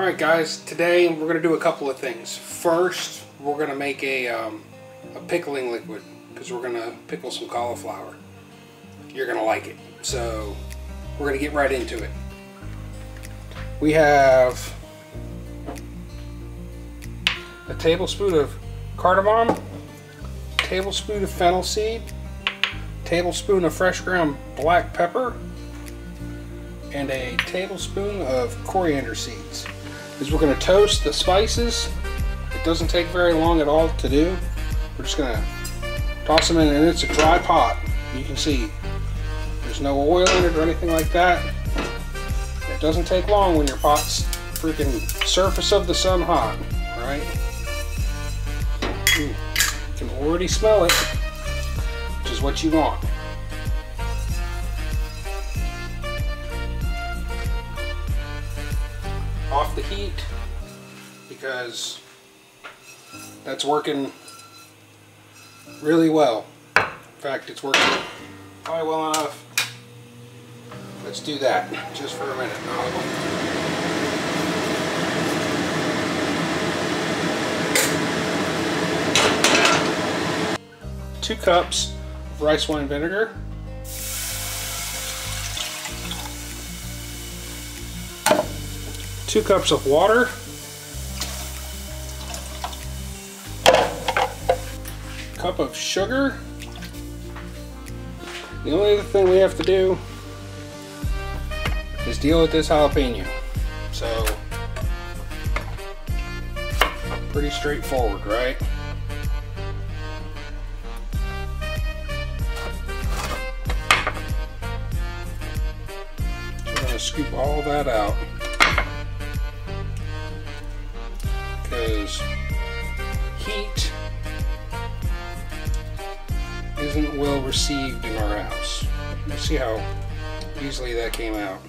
Alright guys, today we're going to do a couple of things. First, we're going to make a, um, a pickling liquid because we're going to pickle some cauliflower. You're going to like it. So, we're going to get right into it. We have a tablespoon of cardamom, tablespoon of fennel seed, tablespoon of fresh ground black pepper, and a tablespoon of coriander seeds. Is we're going to toast the spices. It doesn't take very long at all to do. We're just going to toss them in, and it's a dry pot. You can see there's no oil in it or anything like that. It doesn't take long when your pot's freaking surface of the sun hot, right? You can already smell it, which is what you want. Because that's working really well. In fact, it's working probably well enough. Let's do that just for a minute. Two cups of rice wine vinegar. Two cups of water. Cup of sugar. The only other thing we have to do is deal with this jalapeno. So, pretty straightforward, right? So I'm going to scoop all that out. Because isn't well received in our house. You see how easily that came out.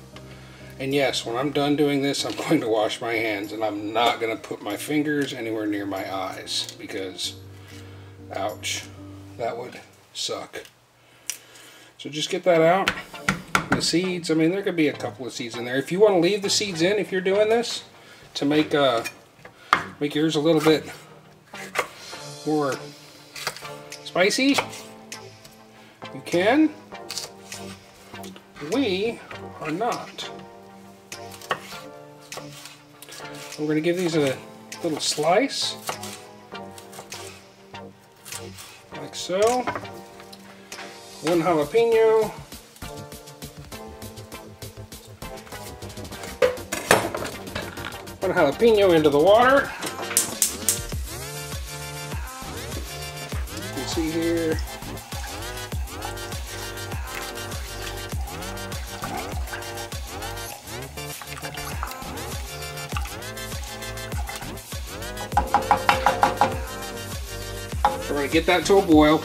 And yes, when I'm done doing this, I'm going to wash my hands and I'm not going to put my fingers anywhere near my eyes because, ouch, that would suck. So just get that out. The seeds, I mean, there could be a couple of seeds in there. If you want to leave the seeds in, if you're doing this, to make uh, make yours a little bit more spicy, you can. We are not. We're going to give these a little slice. Like so. One jalapeno. One jalapeno into the water. Get that to a boil.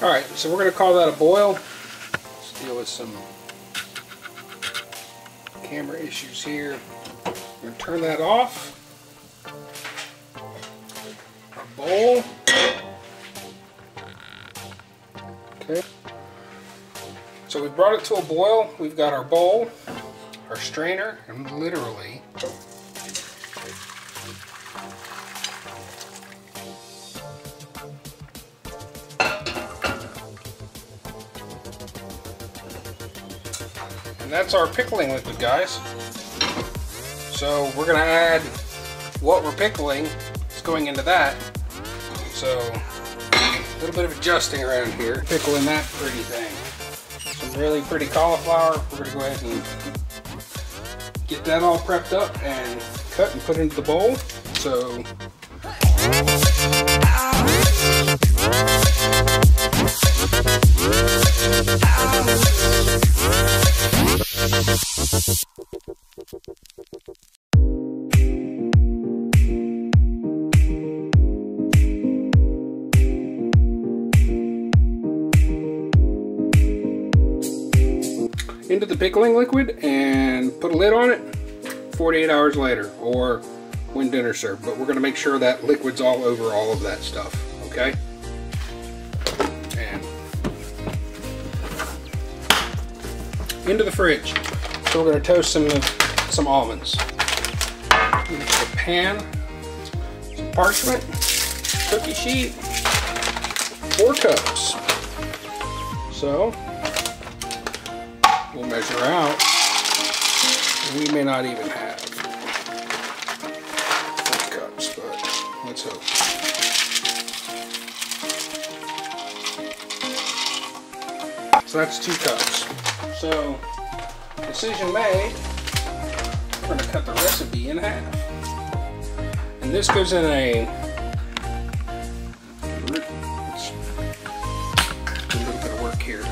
Alright, so we're going to call that a boil. Let's deal with some camera issues here. I'm going to turn that off. Our bowl. Okay. So we brought it to a boil. We've got our bowl, our strainer, and literally that's our pickling liquid, guys. So we're going to add what we're pickling is going into that. So a little bit of adjusting around here. Pickling that pretty thing. Some really pretty cauliflower. We're going to go ahead and get that all prepped up and cut and put into the bowl. So into the pickling liquid and put a lid on it 48 hours later or when dinner served. But we're going to make sure that liquid's all over all of that stuff, okay? Into the fridge. So we're to toast some some almonds. The pan, some parchment, cookie sheet, four cups. So, we'll measure out. We may not even have four cups, but let's hope. So that's two cups. So, decision made, we're going to cut the recipe in half. And this goes in a a little bit of work here.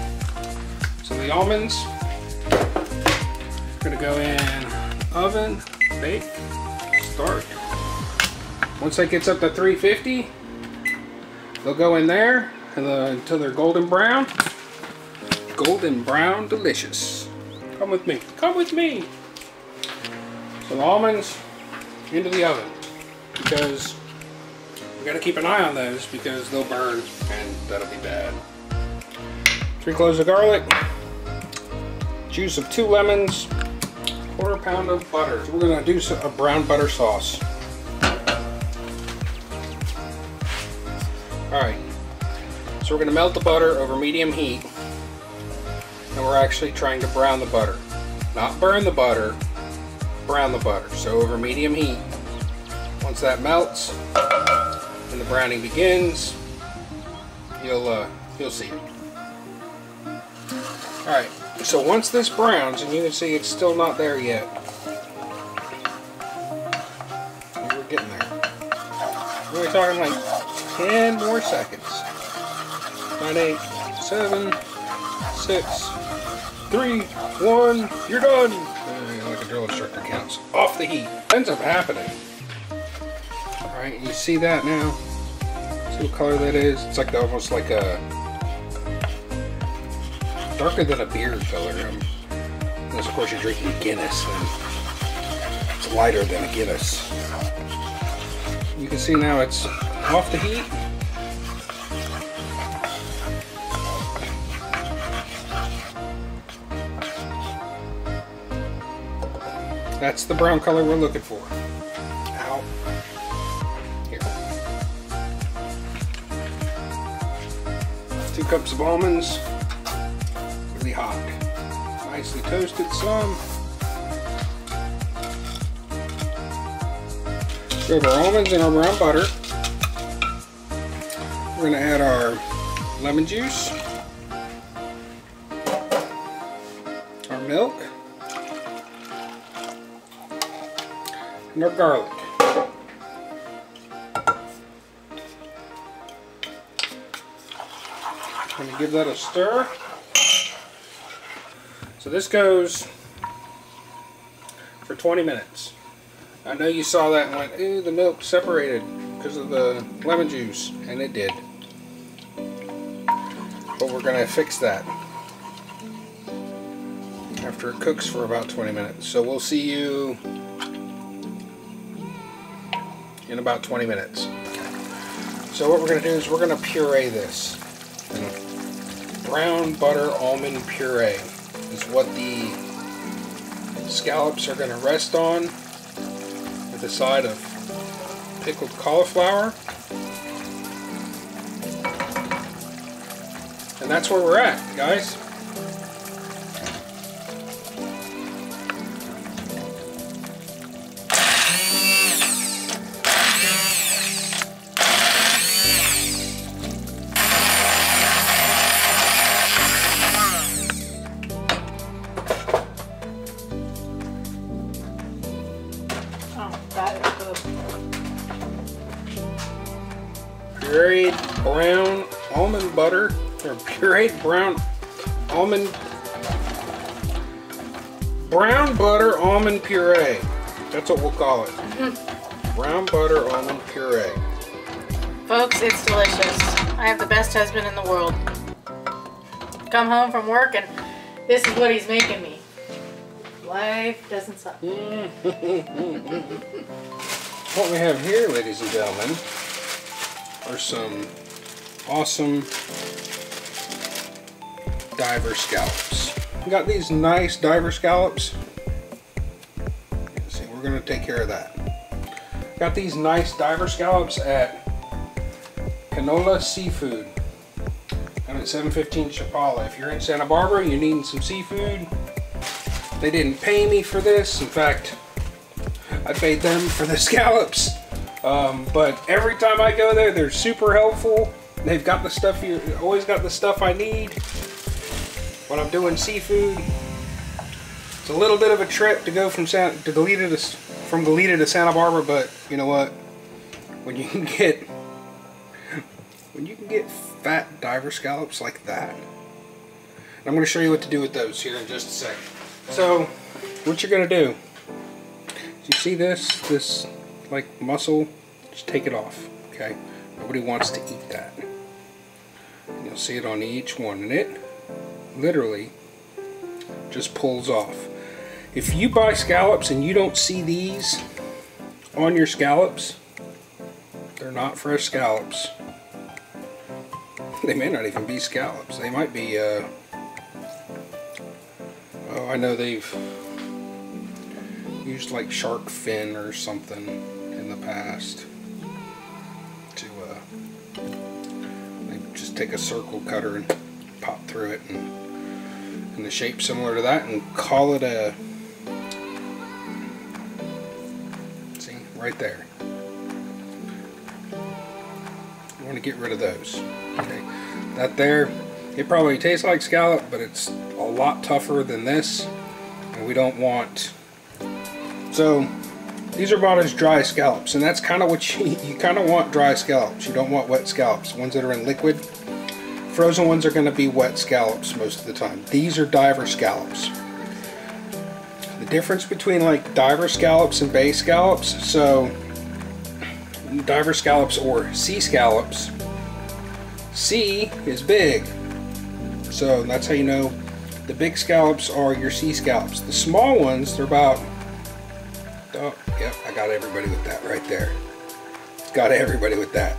So the almonds are going to go in oven, bake, start. Once that gets up to 350, they'll go in there uh, until they're golden brown golden brown delicious. Come with me. Come with me. Some almonds into the oven because we got to keep an eye on those because they'll burn and that'll be bad. Three cloves of garlic, juice of two lemons, quarter pound of butter. So we're going to do a brown butter sauce. Alright, so we're going to melt the butter over medium heat and we're actually trying to brown the butter. Not burn the butter, brown the butter. So over medium heat. Once that melts and the browning begins, you'll uh, you'll see. All right. So once this browns, and you can see it's still not there yet. We're getting there. We're talking like 10 more seconds. Nine, eight, seven, six, three, one, you're done. Uh, like a drill instructor counts. Off the heat. Ends up happening. Alright, you see that now? See what color that is? It's like almost like a darker than a beer color. Um, unless of course you're drinking Guinness, then it's lighter than a Guinness. You can see now it's off the heat. That's the brown color we're looking for. Ow. Here. Two cups of almonds. Really hot. Nicely toasted some. We have our almonds and our brown butter. We're going to add our lemon juice, and our garlic. I'm give that a stir. So this goes for 20 minutes. I know you saw that and went, ooh, the milk separated because of the lemon juice, and it did. But we're going to fix that after it cooks for about 20 minutes. So we'll see you about 20 minutes. So what we're going to do is we're going to puree this. Brown butter almond puree is what the scallops are going to rest on with a side of pickled cauliflower. And that's where we're at, guys. Pureed brown almond butter, or pureed brown almond, brown butter almond puree. That's what we'll call it. Mm-hmm. brown butter almond puree. Folks, it's delicious. I have the best husband in the world. Come home from work and this is what he's making me. Life doesn't suck. what we have here, ladies and gentlemen, are some awesome diver scallops. We got these nice diver scallops. See we're gonna take care of that. Got these nice diver scallops at Kanaloa Seafood. I'm at 715 Chapala. If you're in Santa Barbara, you need some seafood. They didn't pay me for this. In fact, I paid them for the scallops. Um, but every time I go there, they're super helpful. They've got the stuff you always got the stuff I need when I'm doing seafood. It's a little bit of a trip to go from San, to Goleta to from Goleta to Santa Barbara, but you know what? When you can get when you can get fat diver scallops like that, I'm going to show you what to do with those here in just a second. So, what you're going to do? You see this this like muscle? Just take it off. Okay. Nobody wants to eat that. You'll see it on each one, and it literally just pulls off. If you buy scallops and you don't see these on your scallops, they're not fresh scallops. They may not even be scallops. They might be, uh, oh, I know they've used like shark fin or something past to, uh, just take a circle cutter and pop through it and in the shape similar to that and call it a see right there. You want to get rid of those okay? That there it probably tastes like scallop but it's a lot tougher than this and we don't want so these are bought as dry scallops and that's kind of what you you kind of want dry scallops you don't want wet scallops ones that are in liquid Frozen ones are going to be wet scallops most of the time. These are diver scallops. The difference between like diver scallops and bay scallops, so diver scallops or sea scallops, sea is big. So that's how you know the big scallops are your sea scallops. The small ones, they're about, yep, I got everybody with that right there. Got everybody with that.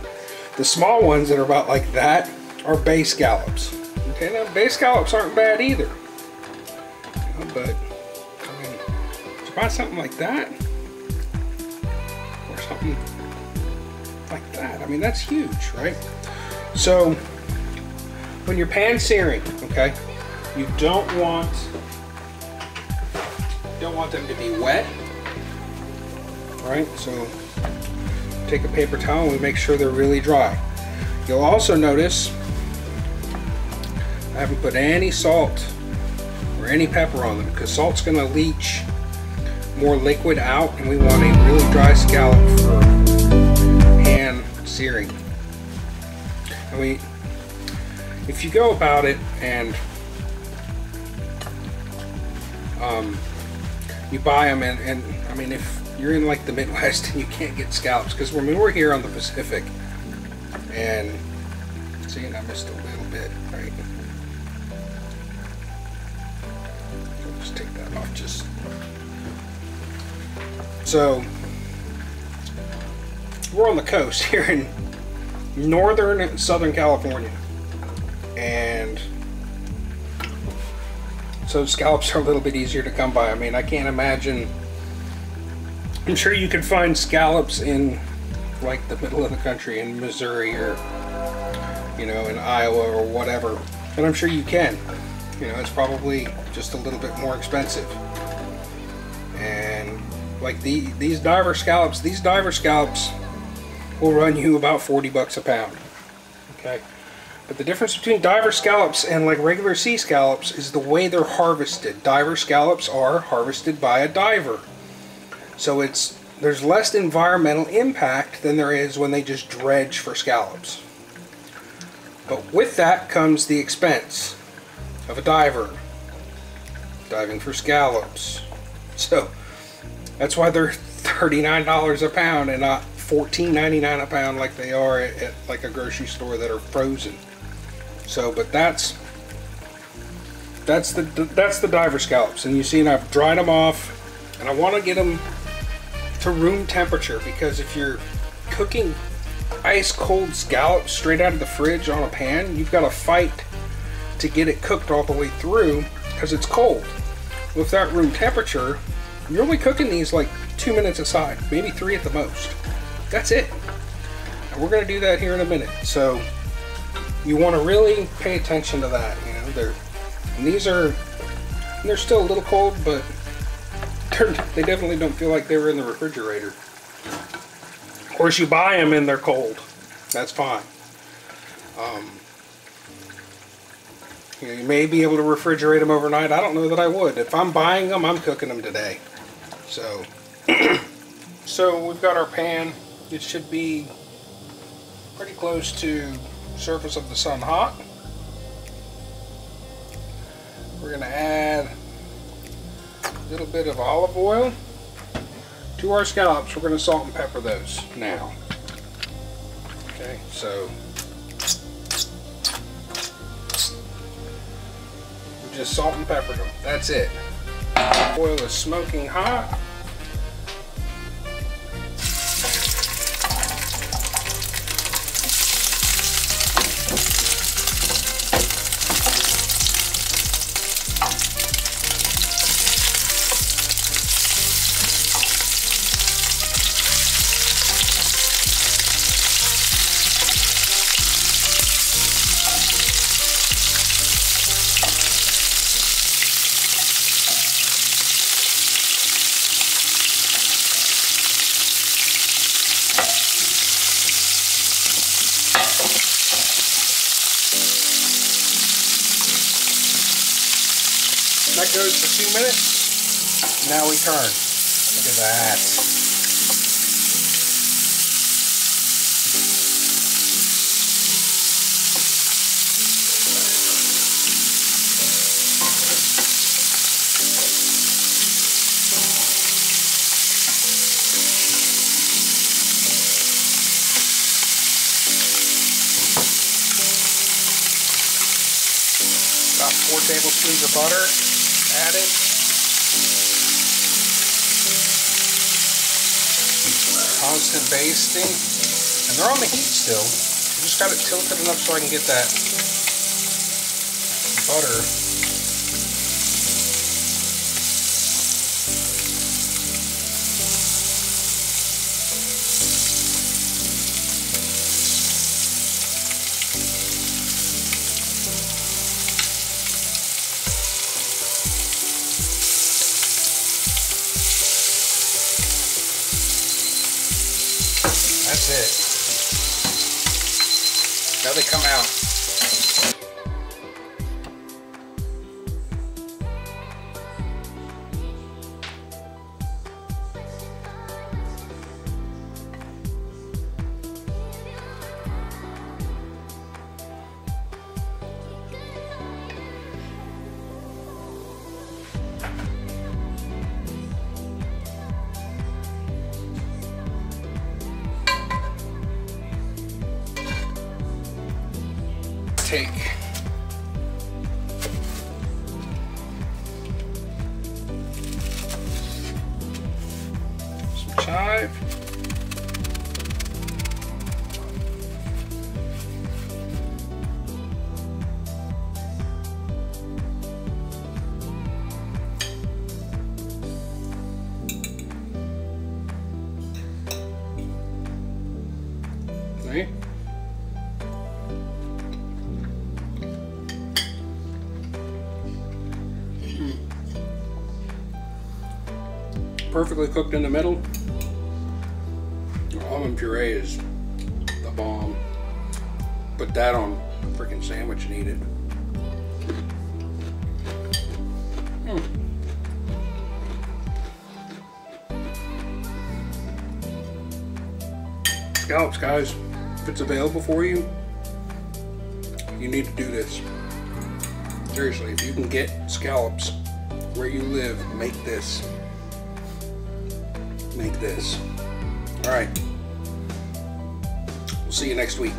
The small ones that are about like that, are bay scallops. Okay, now bay scallops aren't bad either. You know, but, I mean, to buy something like that, or something like that, I mean, that's huge, right? So, when you're pan searing, okay, you don't want, don't want them to be wet, right? So, take a paper towel and make sure they're really dry. You'll also notice I haven't put any salt or any pepper on them because salt's going to leach more liquid out and we want a really dry scallop for pan searing. I mean, if you go about it and um, you buy them and, and I mean if you're in like the Midwest and you can't get scallops because when we were here on the Pacific. And see I missed a little bit right? Just take that off just so we're on the coast here in northern and southern California. And so scallops are a little bit easier to come by. I mean I can't imagine I'm sure you can find scallops in like the middle of the country in Missouri or you know in Iowa or whatever and I'm sure you can you know, it's probably just a little bit more expensive. And like the these diver scallops, these diver scallops will run you about 40 bucks a pound. Okay. But the difference between diver scallops and like regular sea scallops is the way they're harvested. Diver scallops are harvested by a diver. So it's there's less environmental impact than there is when they just dredge for scallops. But with that comes the expense of a diver diving for scallops. So that's why they're $39 a pound and not $14.99 a pound like they are at, at like a grocery store that are frozen. So, but that's that's the that's the diver scallops, and you see, and I've dried them off, and I want to get them to room temperature because if you're cooking ice cold scallops straight out of the fridge on a pan, you've got to fight to get it cooked all the way through because it's cold. With that room temperature, you're only cooking these like two minutes aside, maybe three at the most. That's it. And we're gonna do that here in a minute. So you want to really pay attention to that. You know, they're these are they're still a little cold, but they definitely don't feel like they were in the refrigerator. Of course, you buy them and they're cold. That's fine. Um, you, know, you may be able to refrigerate them overnight. I don't know that I would. If I'm buying them, I'm cooking them today. So, so we've got our pan. It should be pretty close to surface of the sun hot. We're going to add little bit of olive oil to our scallops. We're going to salt and pepper those now. Okay, so just salt and pepper them. That's it. Oil is smoking hot. Now we turn. Look at that. About four tablespoons of butter added. Constant basting. And they're on the heat still. I just got it tilted enough so I can get that butter. They come out. Perfectly cooked in the middle. Almond puree is the bomb. Put that on a freaking sandwich and eat it. Mm. Scallops, guys. If it's available for you, you need to do this. Seriously, if you can get scallops where you live, make this make this. All right. We'll see you next week.